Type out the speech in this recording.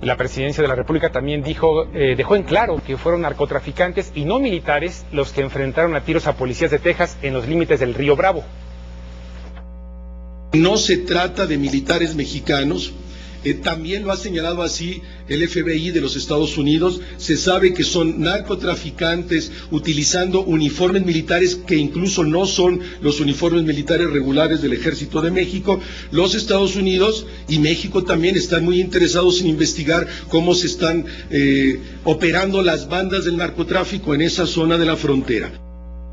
La presidencia de la República también dijo, eh, dejó en claro que fueron narcotraficantes y no militares los que enfrentaron a tiros a policías de Texas en los límites del río Bravo. No se trata de militares mexicanos, eh, también lo ha señalado así el FBI de los Estados Unidos. Se sabe que son narcotraficantes utilizando uniformes militares que incluso no son los uniformes militares regulares del Ejército de México. Los Estados Unidos y México también están muy interesados en investigar cómo se están eh, operando las bandas del narcotráfico en esa zona de la frontera.